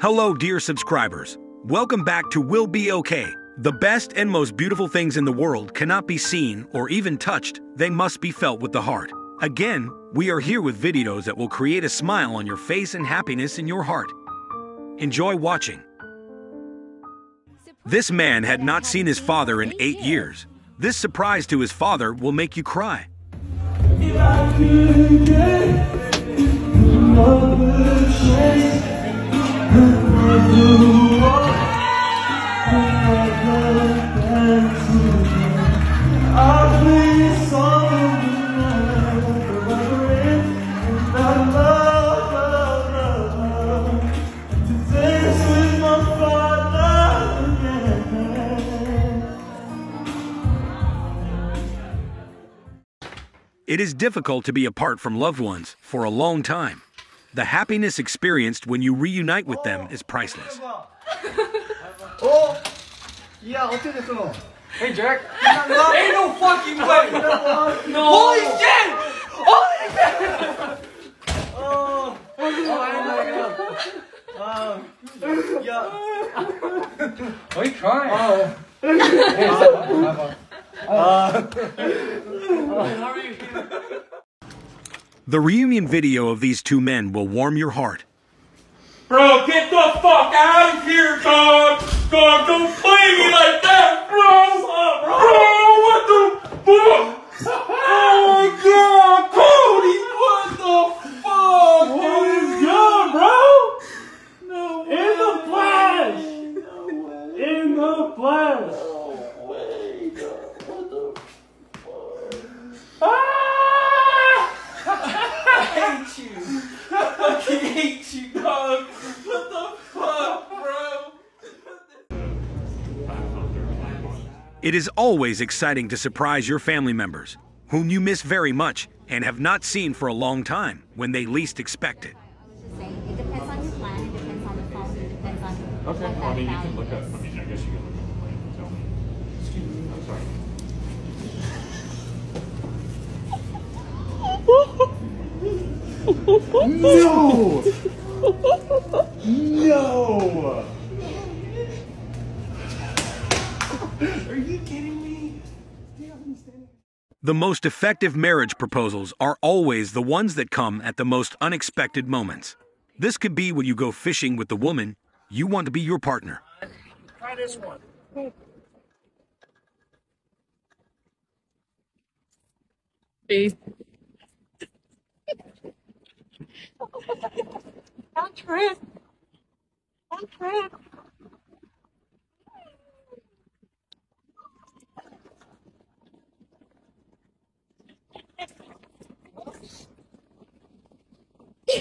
Hello, dear subscribers. Welcome back to Will Be Okay. The best and most beautiful things in the world cannot be seen or even touched, they must be felt with the heart. Again, we are here with videos that will create a smile on your face and happiness in your heart. Enjoy watching. This man had not seen his father in eight years. This surprise to his father will make you cry. It is difficult to be apart from loved ones for a long time. The happiness experienced when you reunite with them is priceless. 어? 야 어떻게 됐어 너? Hey, Jack. Ain't no fucking way! no! Holy shit! Holy shit! 어, 어, 아, 야, Why are you crying? 아, Hey, stop. Have a- 아, The reunion video of these two men will warm your heart. Bro, get the fuck out of here, dog! Dog, don't play me like that, bro! Bro, what the fuck? Oh my god, Cody, It is always exciting to surprise your family members, whom you miss very much and have not seen for a long time when they least expect it. saying it depends on your plan, it depends on the phone, it depends on Okay, what well, I mean, you can look at, is. I mean, I guess you can look at the plan and tell me. Excuse me, I'm sorry. no! No! Are you kidding me? The most effective marriage proposals are always the ones that come at the most unexpected moments. This could be when you go fishing with the woman you want to be your partner. Try this one. Don't trip. Don't trip.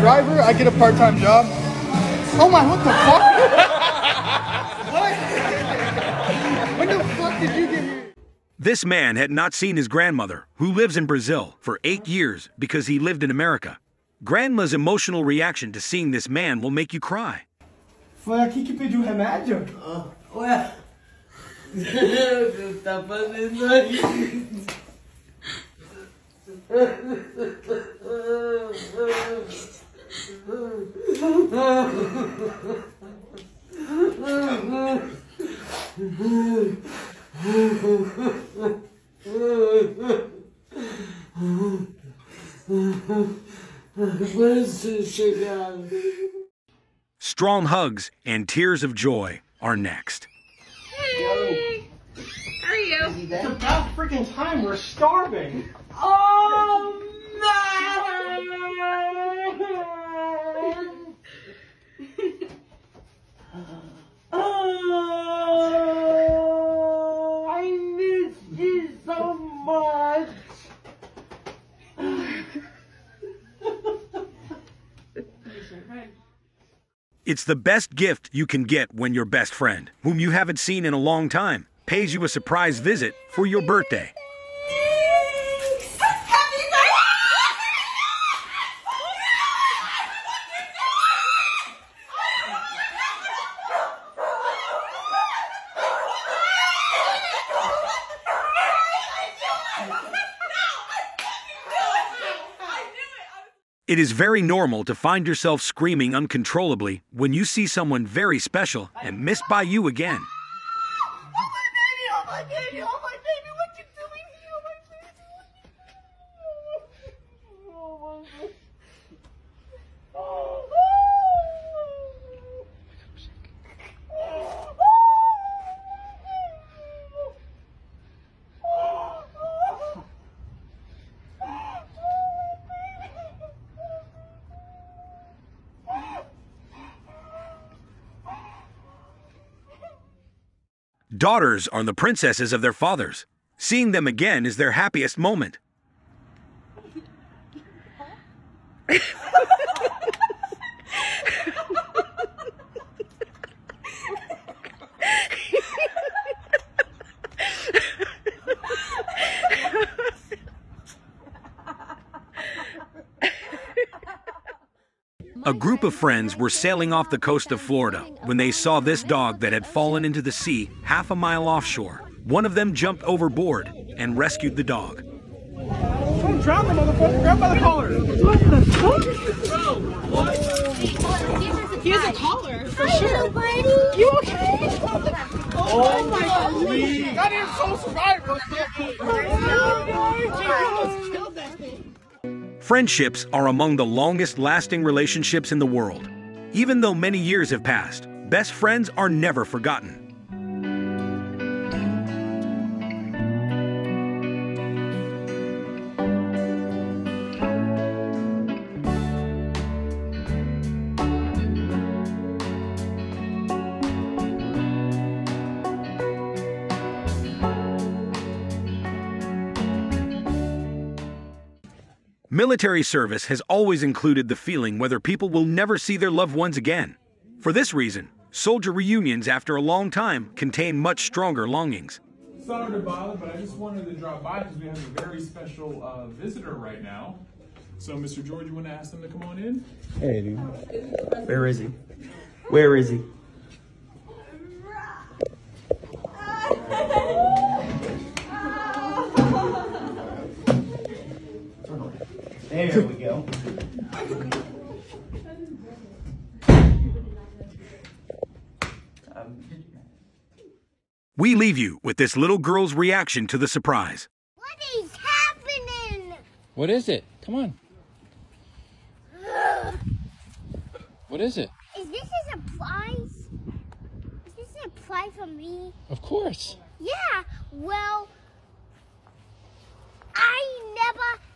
Driver, I get a part-time job. Oh my, what the fuck? what? When the fuck did you get here? This man had not seen his grandmother, who lives in Brazil, for eight years because he lived in America. Grandma's emotional reaction to seeing this man will make you cry. Foi aqui que pediu remédio? Ué, você tá fazendo aí? Quando você chegar. Strong hugs and tears of joy are next. Hey! How are you? It's about freaking time. We're starving. Oh It's the best gift you can get when your best friend, whom you haven't seen in a long time, pays you a surprise visit for your birthday. It is very normal to find yourself screaming uncontrollably when you see someone very special and missed by you again. Oh my baby, oh my baby, what you doing here? Oh my baby. Oh my baby. Daughters are the princesses of their fathers. Seeing them again is their happiest moment. A group of friends were sailing off the coast of Florida when they saw this dog that had fallen into the sea half a mile offshore. One of them jumped overboard and rescued the dog. Don't drown the motherfucker. Grab by the collar. He has a collar, for sure. buddy. You okay? Oh my god. Not even soul survivor. Friendships are among the longest lasting relationships in the world. Even though many years have passed, best friends are never forgotten. Military service has always included the feeling whether people will never see their loved ones again. For this reason, soldier reunions after a long time contain much stronger longings. Sorry to bother, but I just wanted to drop by because we have a very special uh, visitor right now. So, Mr. George, you want to ask them to come on in? Hey, dude. Where is he? Where is he? There we go. We leave you with this little girl's reaction to the surprise. What is happening? What is it? Come on. What is it? Is this a surprise? Is this a surprise for me? Of course. Yeah, well, I never had this.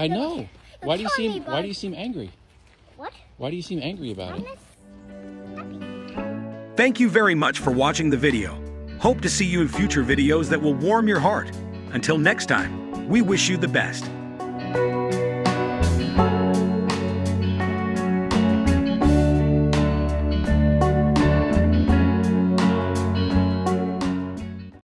I know. Why do you Tell me seem Why do you seem angry? What? Why do you seem angry about I'm it? happy. Thank you very much for watching the video. Hope to see you in future videos that will warm your heart. Until next time, we wish you the best.